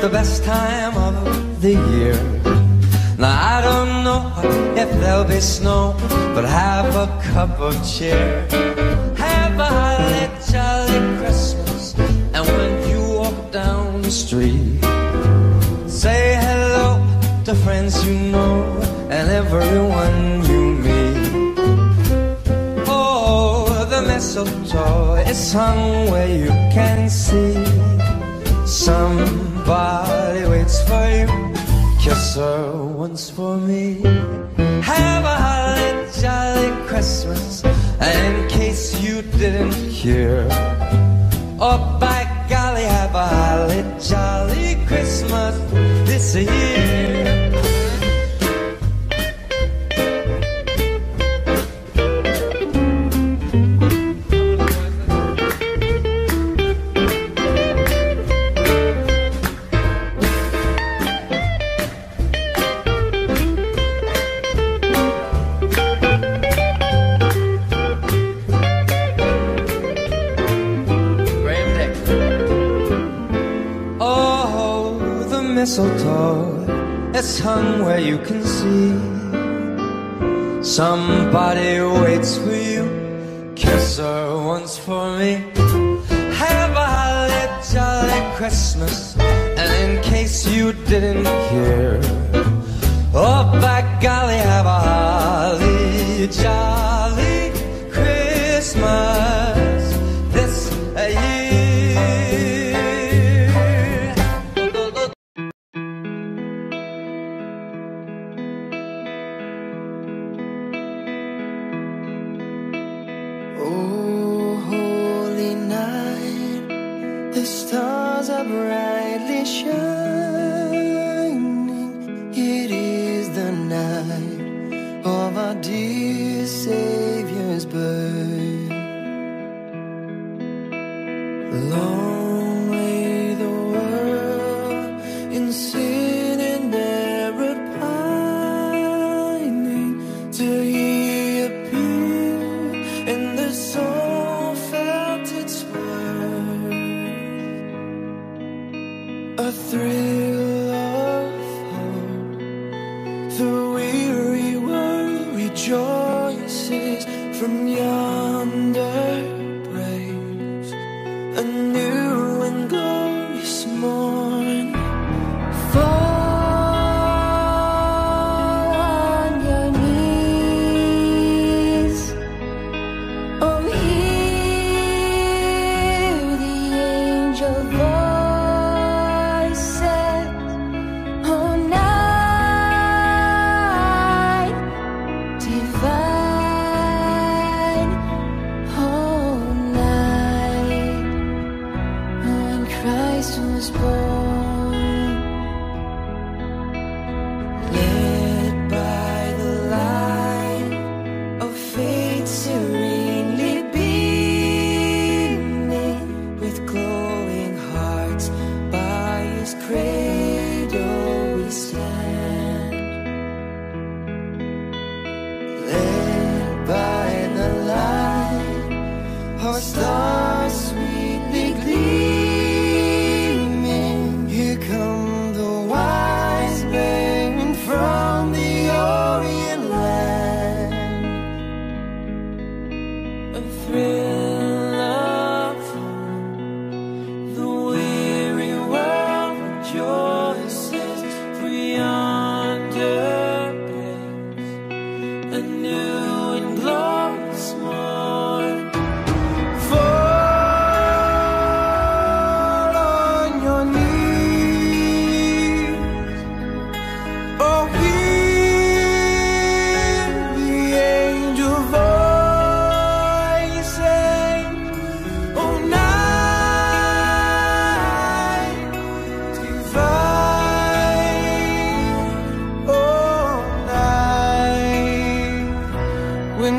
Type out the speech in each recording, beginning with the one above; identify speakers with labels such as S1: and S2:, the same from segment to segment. S1: the best time of the year. Now I don't know if there'll be snow, but have a cup of cheer. Have a holly jolly Christmas, and when you walk down the street, say hello to friends you know and everyone you meet. Oh, the mistletoe is hung where you can see some body waits for you. Kiss her once for me. Have a holly jolly Christmas. And in case you didn't hear, oh by golly, have a holly jolly Christmas this year. It's hung where you can see. Somebody waits for you. Kiss her once for me. Have a holly jolly Christmas. And in case you didn't hear, oh by golly, have a holly jolly.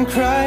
S2: cry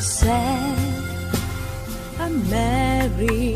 S2: sad. I'm married.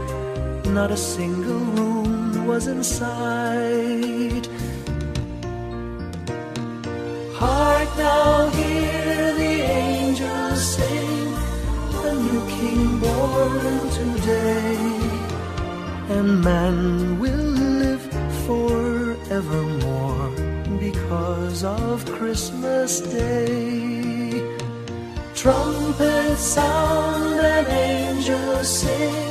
S3: not a single room was in sight. Heart, now hear the angels sing, A new King born today, and man will live forevermore because of Christmas Day. Trumpets sound and angels sing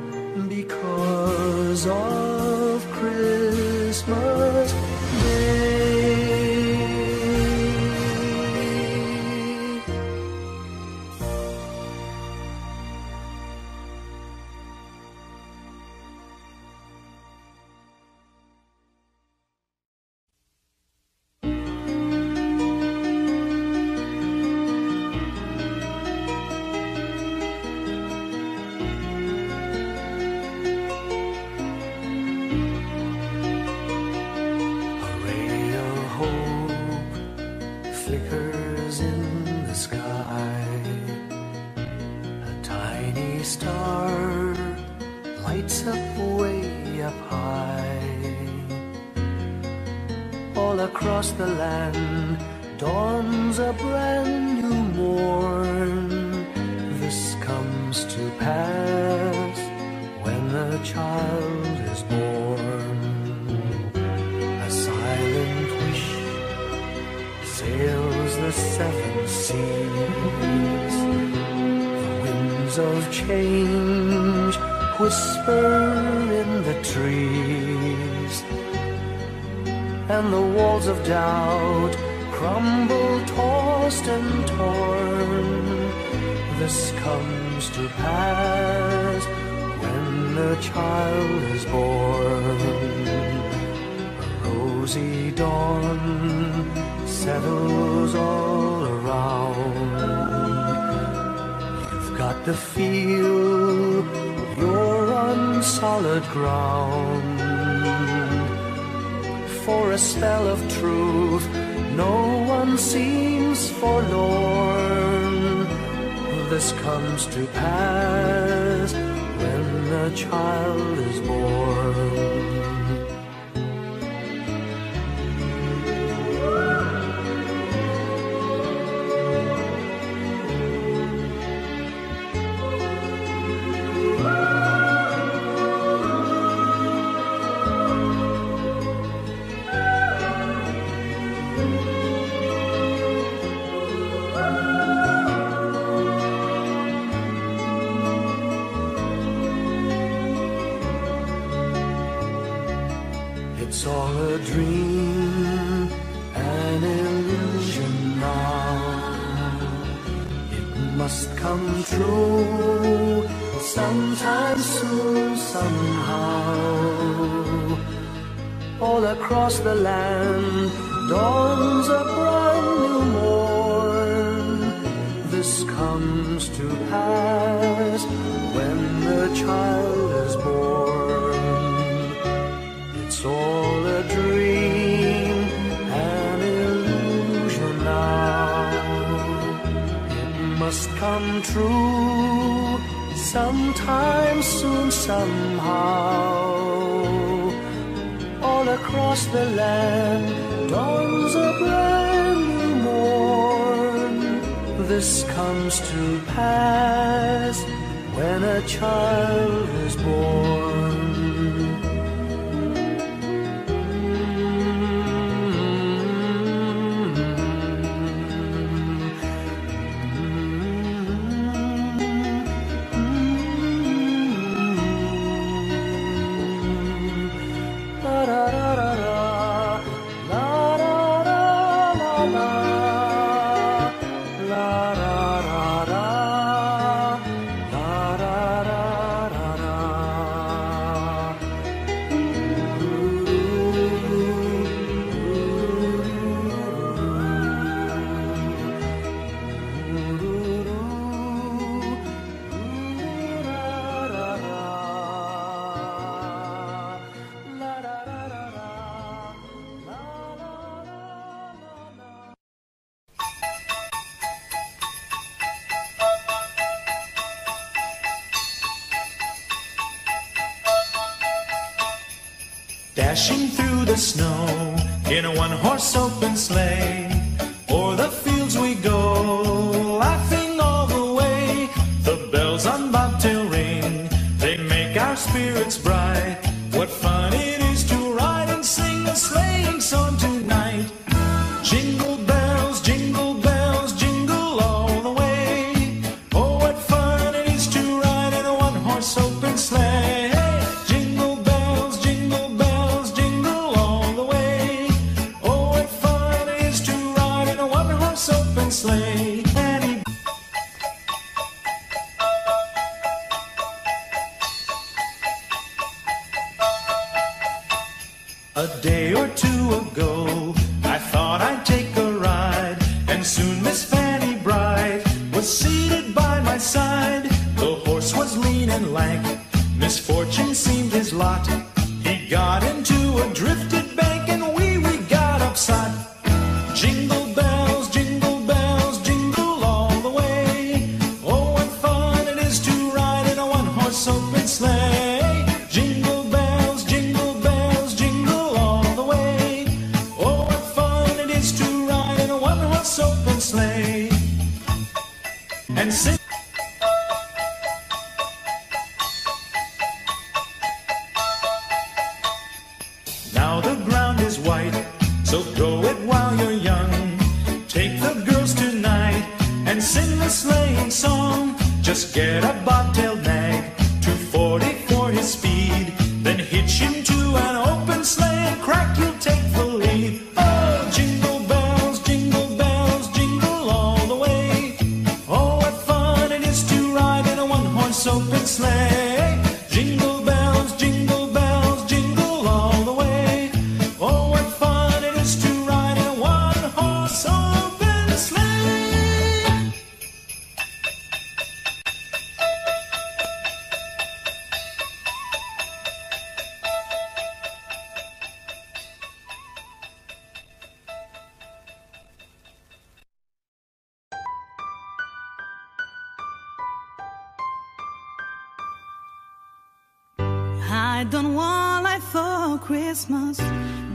S3: doubt, crumbled, tossed, and torn. This comes to pass when the child is born. A rosy dawn settles all around. You've got the feel you're on solid ground. a spell of truth. No one seems forlorn. This comes to pass when the child is born. It's all a dream, an illusion now. It must come true sometime soon, somehow. All across the land dawns a brand new morn. This comes to pass when the child is born. It's all a dream, an illusion now. It must come true sometime soon, somehow all across the land comes a brand new morn. This comes to pass when a child is born.
S4: bells on bobtail ring. They make our spirits bright.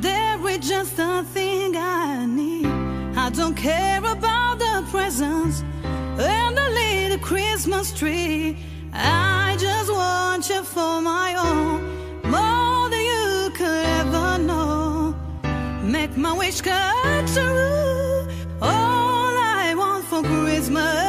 S2: there is just a thing I need. I don't care about the presents and the little Christmas tree. I just want you for my own, more than you could ever know. Make my wish come true. All I want for Christmas.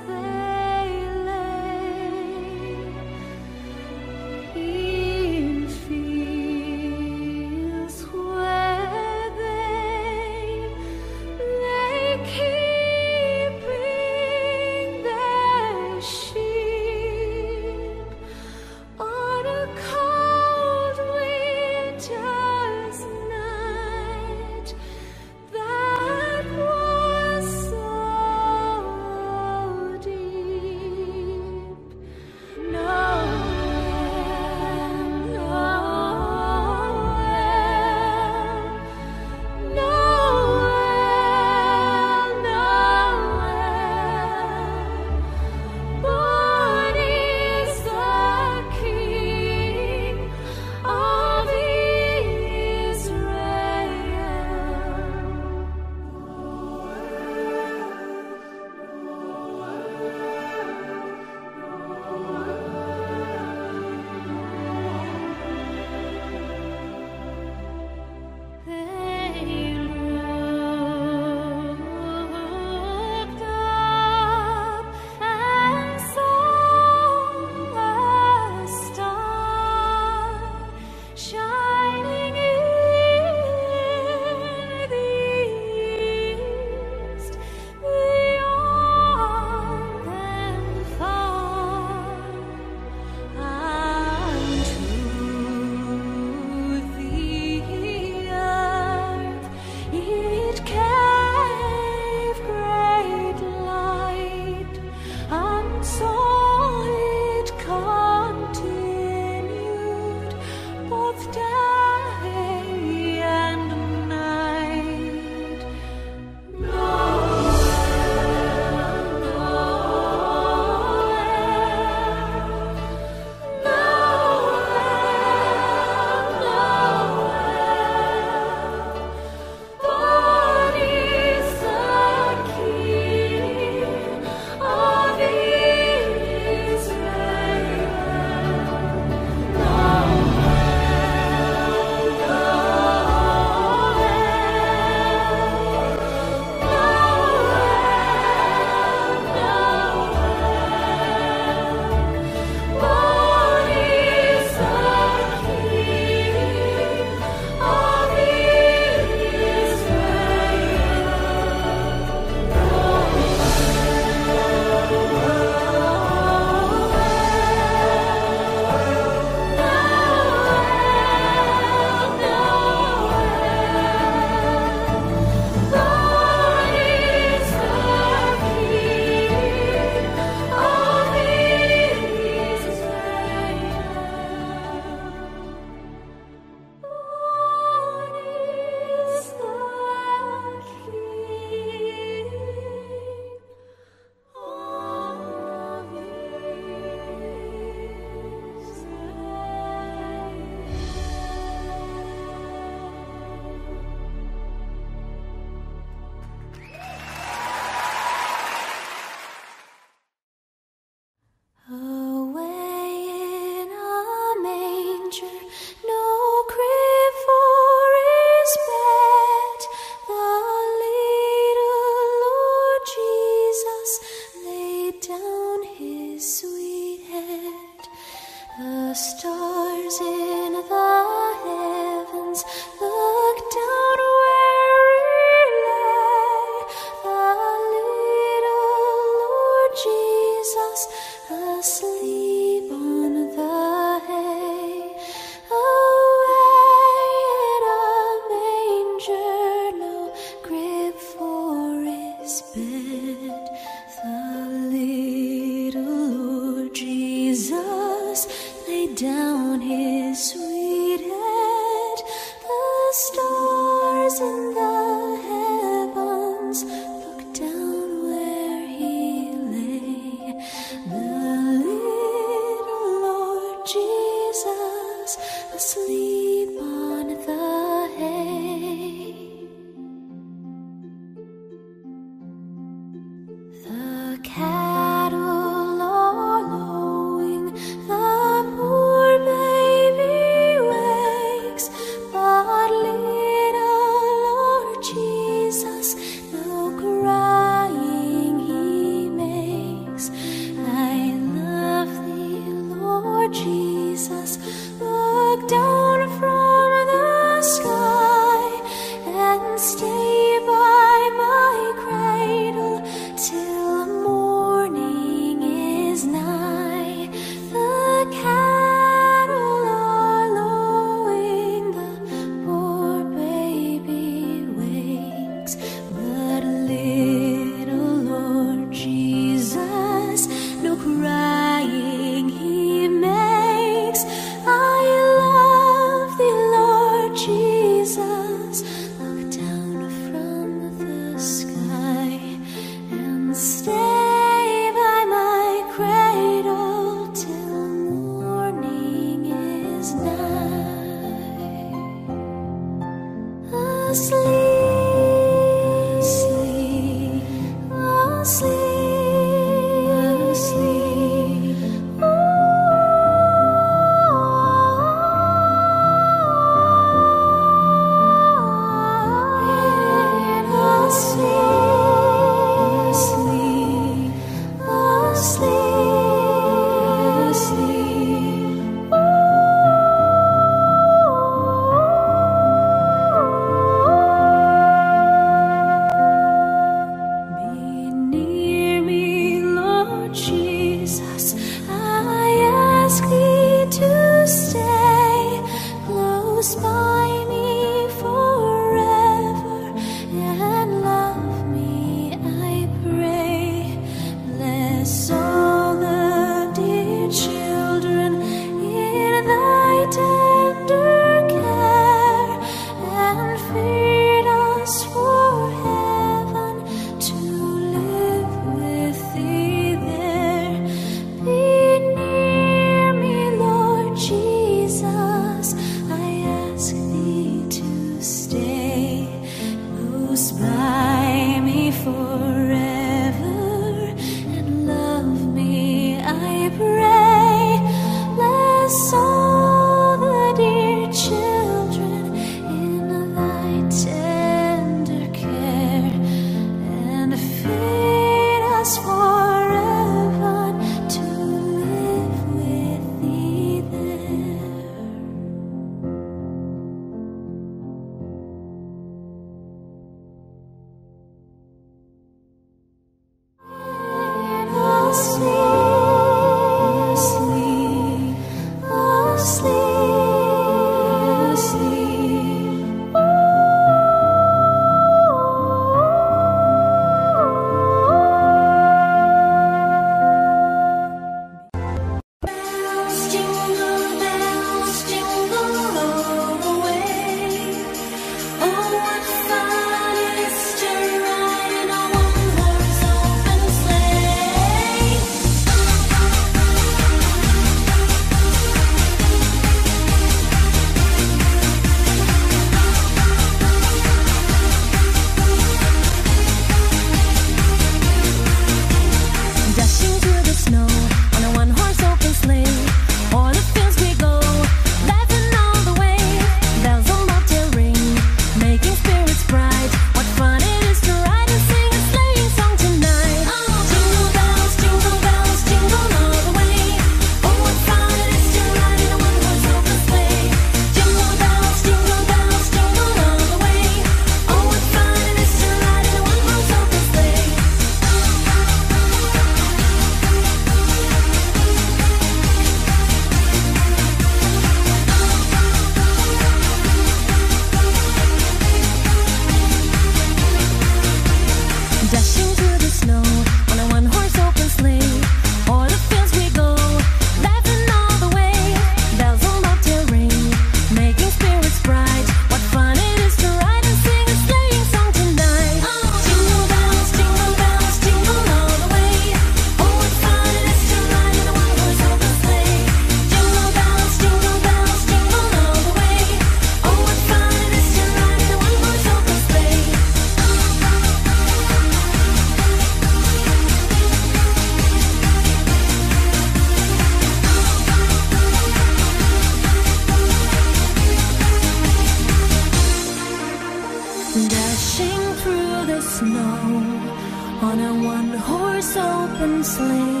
S2: horse open sleigh,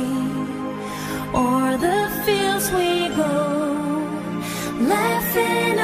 S2: o'er the fields we go, laughing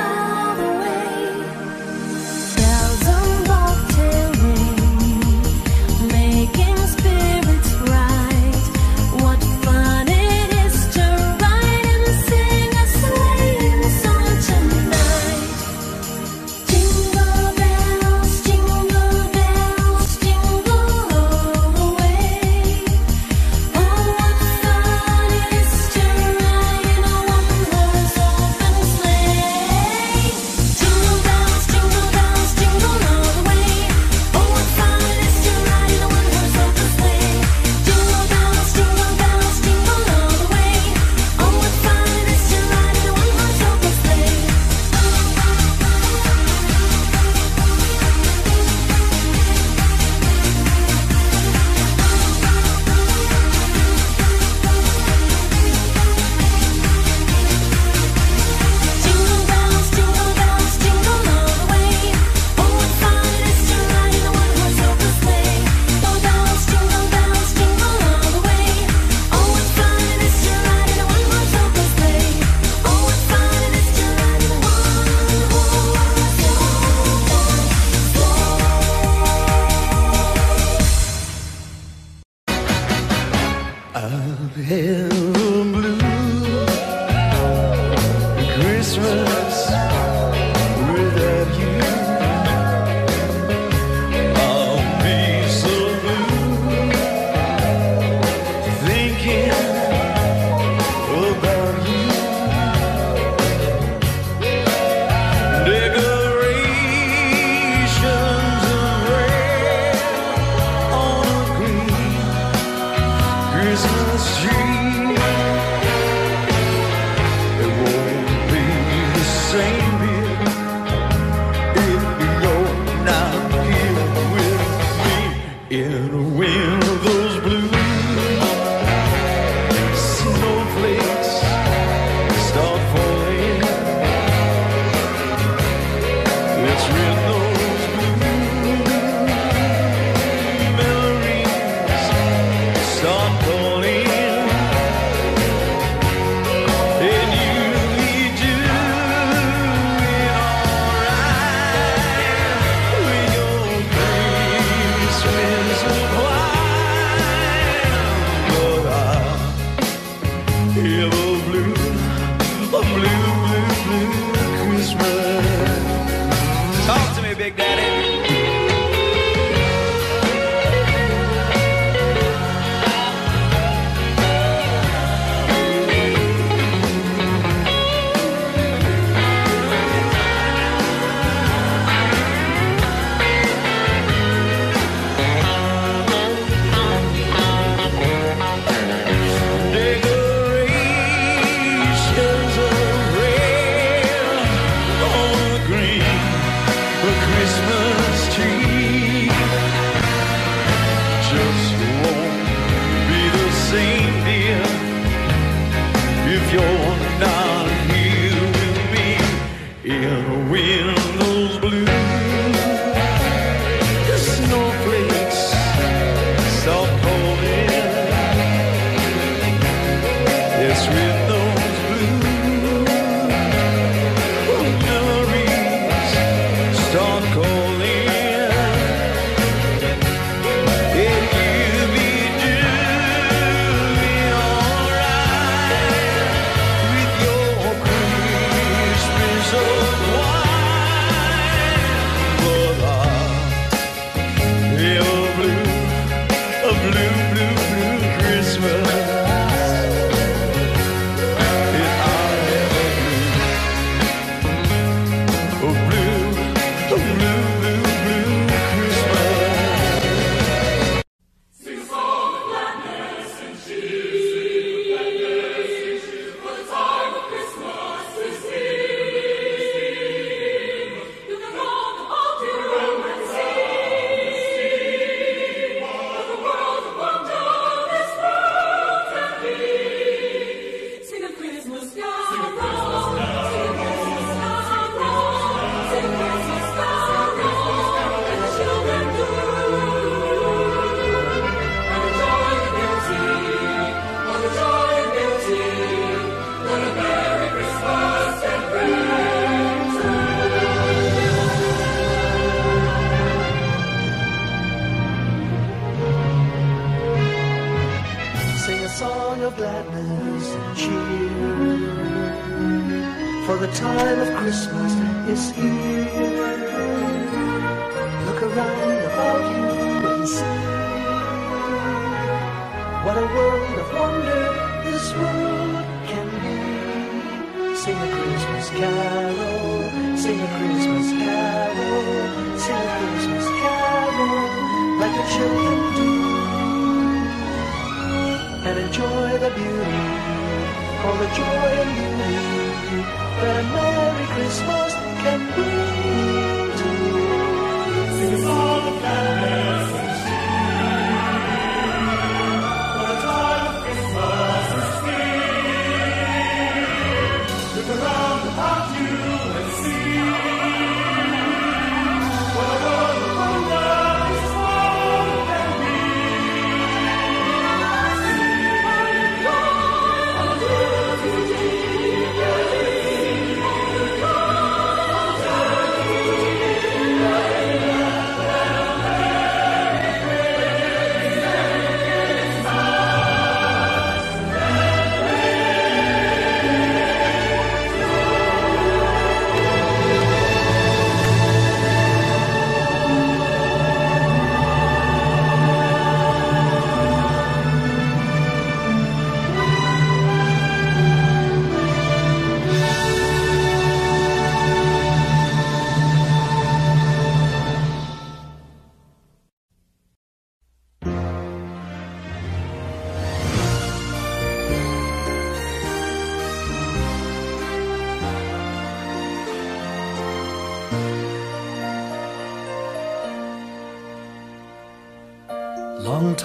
S4: the wind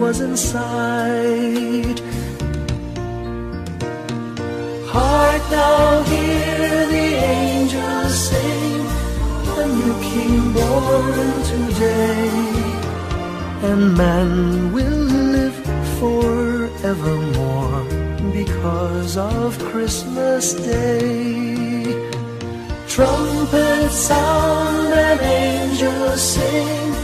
S3: was inside. Heart, thou hear the angels sing, a new king born today, and man will live forevermore because of Christmas Day. Trumpets sound and angels sing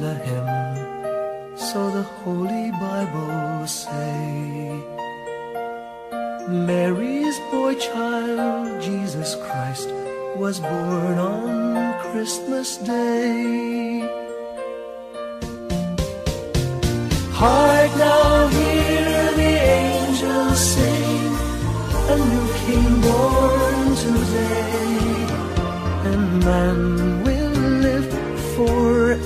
S3: Bethlehem, so the Holy Bible say. Mary's boy child, Jesus Christ, was born on Christmas Day. Hark now, hear the angels sing, a new King born today, and man will live forever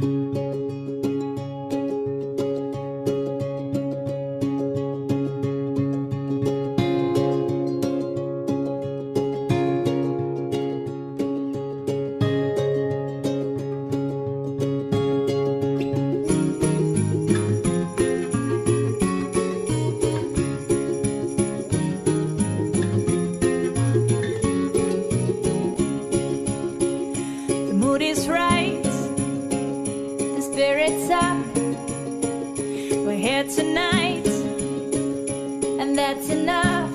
S2: Thank you. that's enough.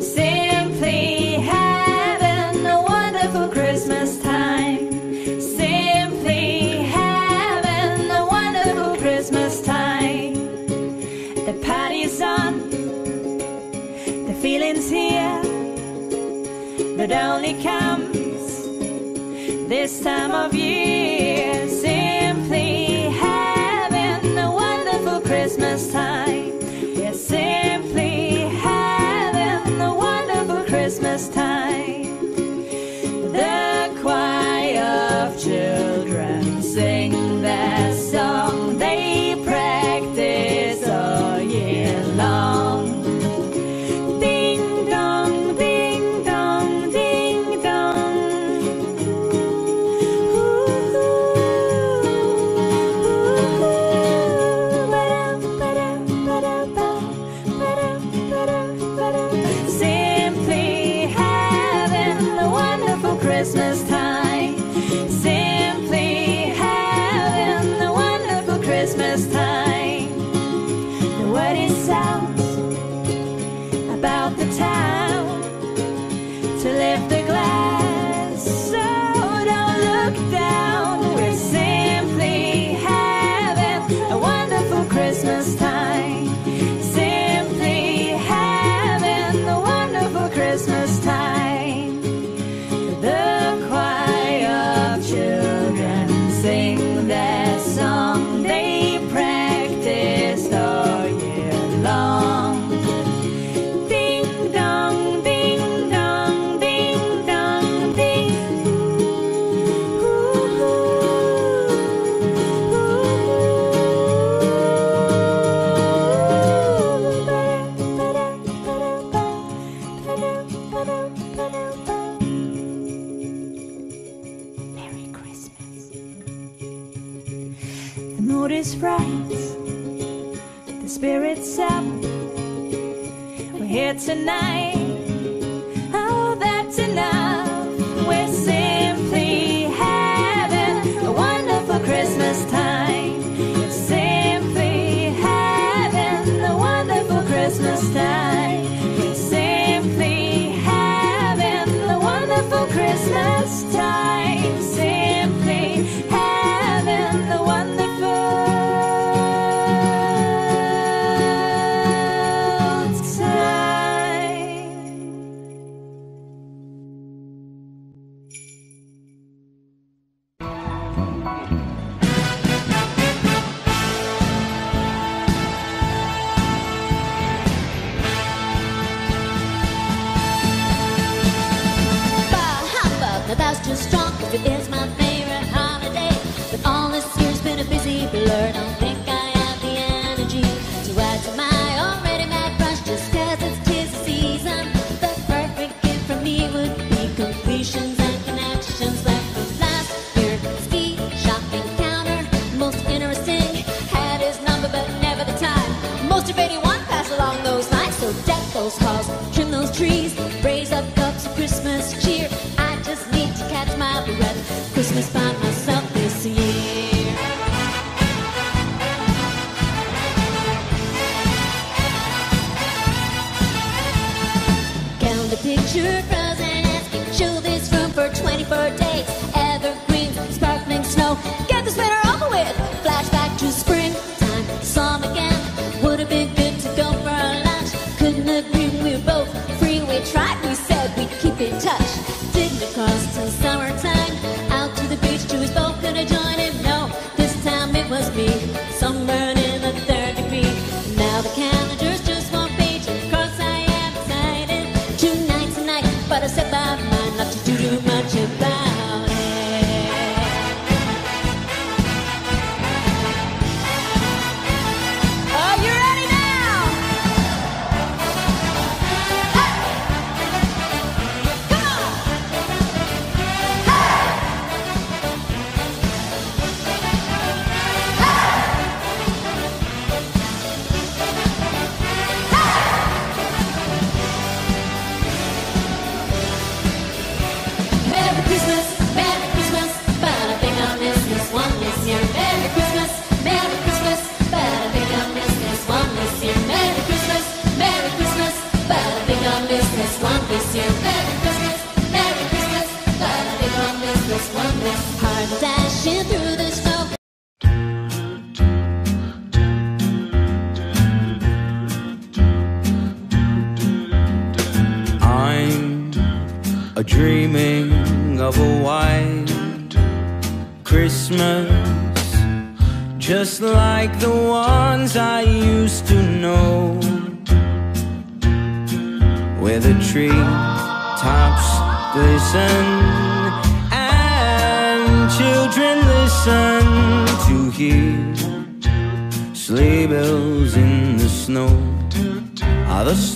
S2: Simply having a wonderful Christmas time. Simply having a wonderful Christmas time. The party's on, the feeling's here, but only comes this time of year.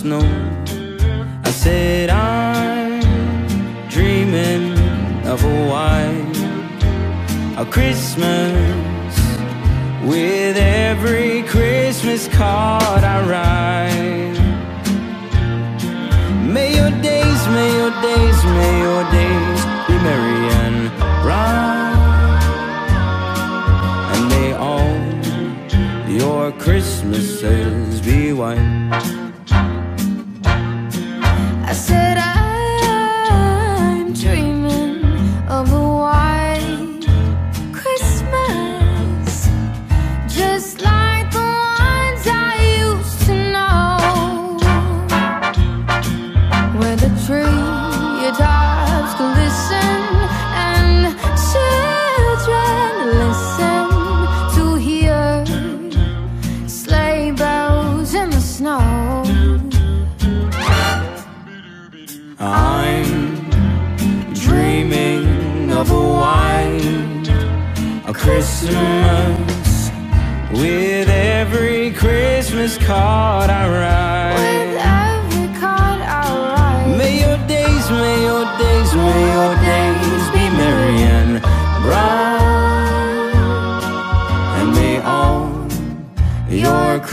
S1: snow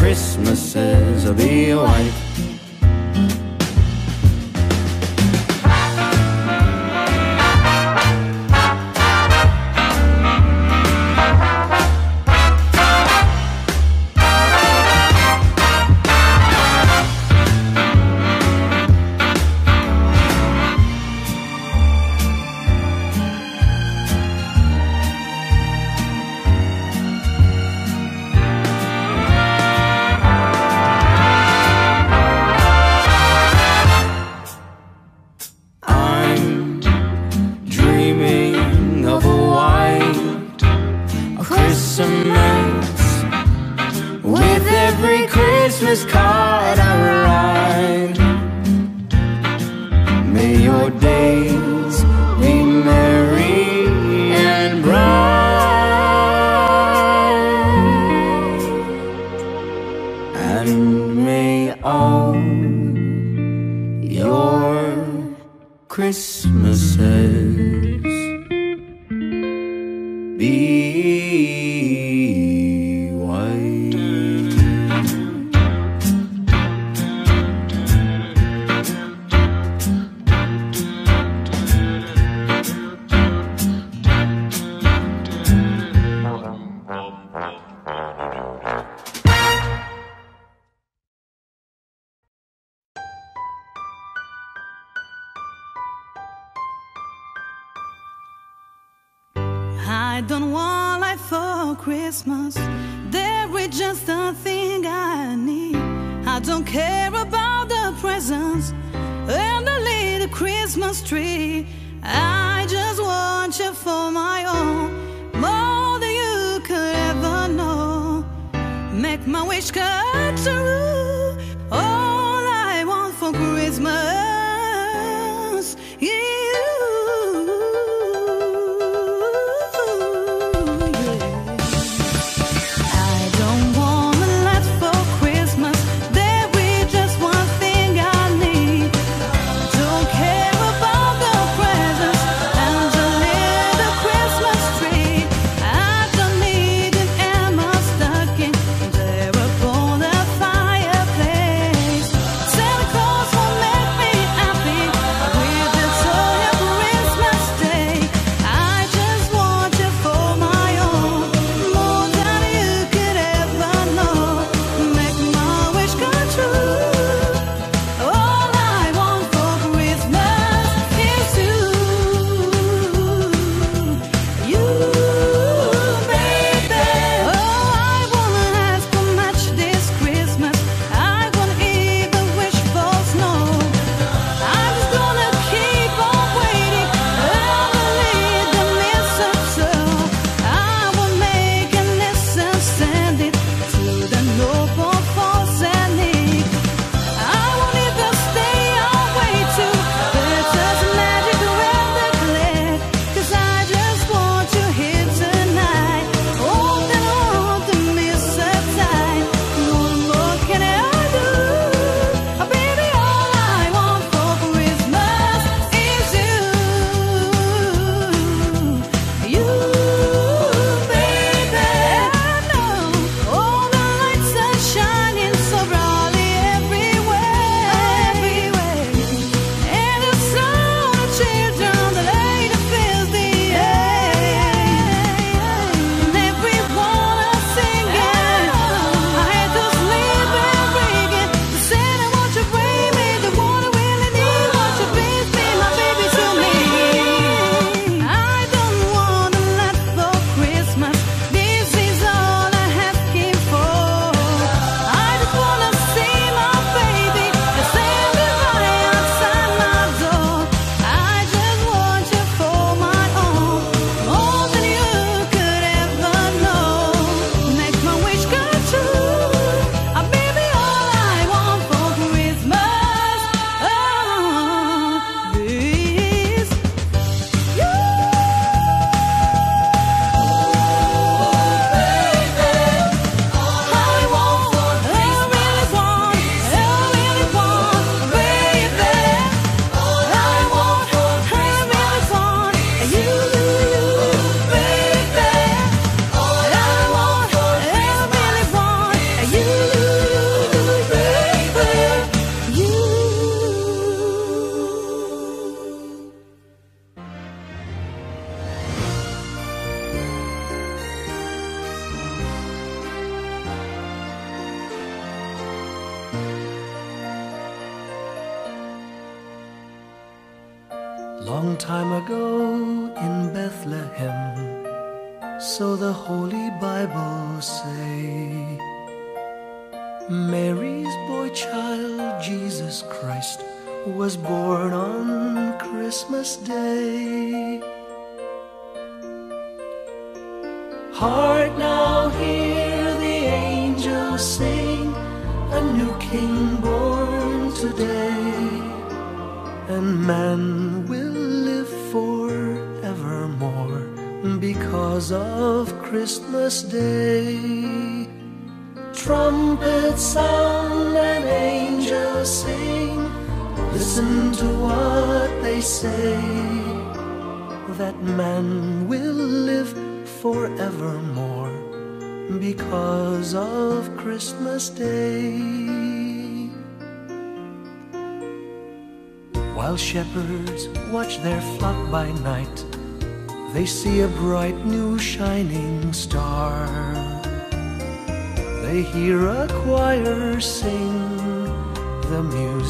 S1: Christmases will be white.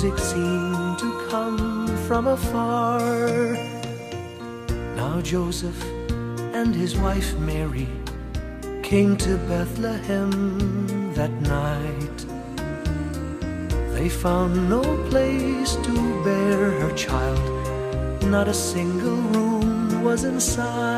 S3: music seemed to come from afar. Now Joseph and his wife Mary came to Bethlehem that night. They found no place to bear her child, not a single room was inside.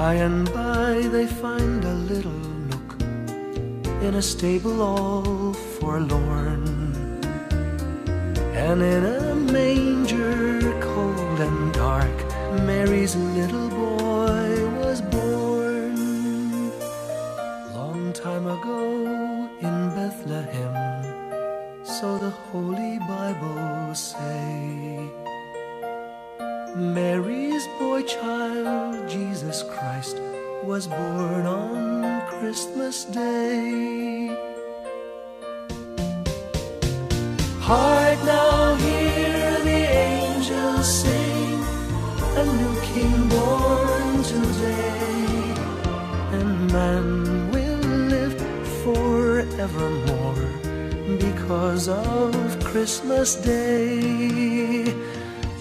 S3: By and by they find a little nook in a stable all forlorn, and in a manger cold and dark, Mary's little boy was born. Long time ago in Bethlehem, so the Holy Bible say, Mary's boy child Jesus Christ was born on Christmas Day. Heart, now, hear the angels sing, a new King born today, and man will live forevermore because of Christmas Day.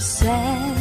S2: sad.